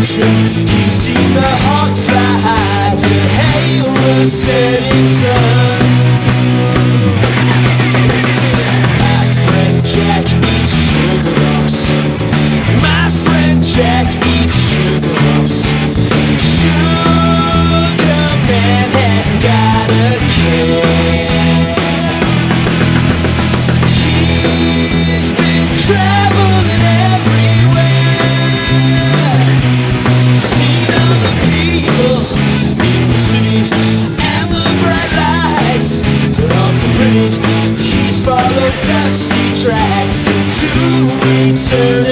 ocean. You see the heart.